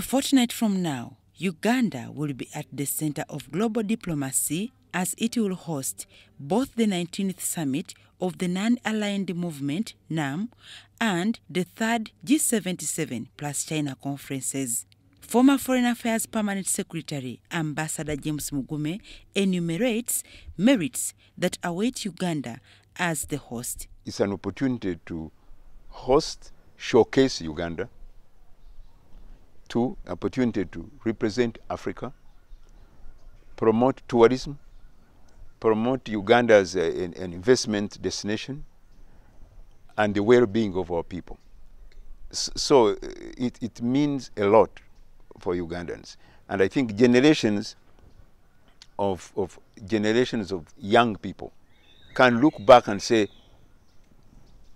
fortnight from now, Uganda will be at the center of global diplomacy as it will host both the 19th summit of the Non-Aligned Movement NAM and the third G77 plus China conferences. Former Foreign Affairs Permanent Secretary Ambassador James Mugume enumerates merits that await Uganda as the host. It's an opportunity to host, showcase Uganda. Opportunity to represent Africa, promote tourism, promote Uganda as a, uh, an, an investment destination, and the well-being of our people. So uh, it, it means a lot for Ugandans. And I think generations of, of generations of young people can look back and say,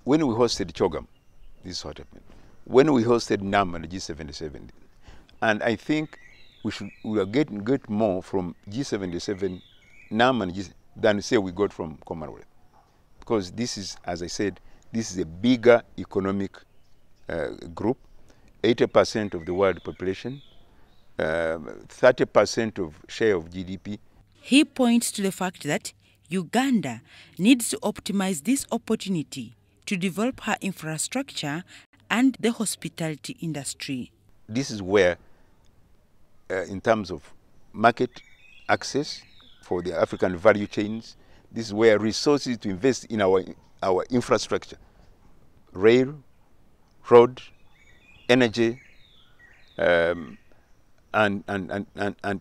when we hosted CHOGM, this is what happened. When we hosted NAM and G77, and I think we should we are getting get more from G77, NAM and G than say we got from Commonwealth, because this is, as I said, this is a bigger economic uh, group, 80% of the world population, um, 30% of share of GDP. He points to the fact that Uganda needs to optimize this opportunity to develop her infrastructure and the hospitality industry. This is where, uh, in terms of market access for the African value chains, this is where resources to invest in our, our infrastructure, rail, road, energy, um, and, and, and, and, and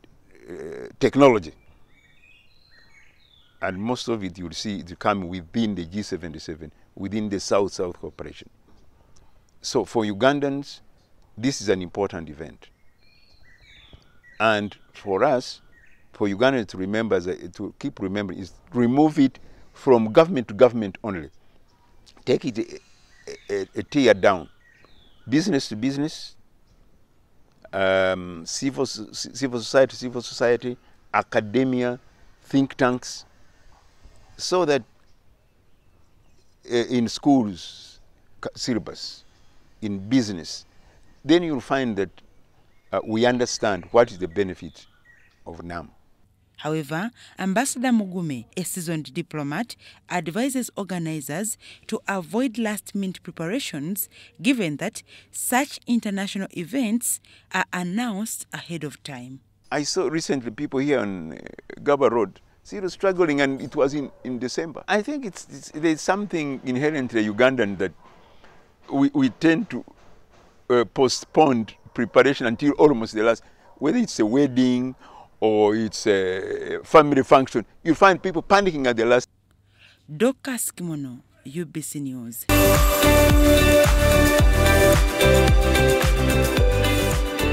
uh, technology. And most of it you'll see it come within the G77, within the South-South cooperation. So for Ugandans, this is an important event. And for us, for Ugandans to remember, to keep remembering, is remove it from government to government only. Take it a, a, a tier down. Business to business, um, civil, civil society, civil society, academia, think tanks, so that uh, in schools, syllabus, in business, then you'll find that uh, we understand what is the benefit of NAM. However, Ambassador Mugume, a seasoned diplomat, advises organizers to avoid last minute preparations given that such international events are announced ahead of time. I saw recently people here on uh, Gaba Road still struggling, and it was in, in December. I think it's, it's there's something inherently Ugandan that we, we tend to uh, postpone preparation until almost the last, whether it's a wedding or it's a family function, you find people panicking at the last. Dorcas Kimono, UBC News.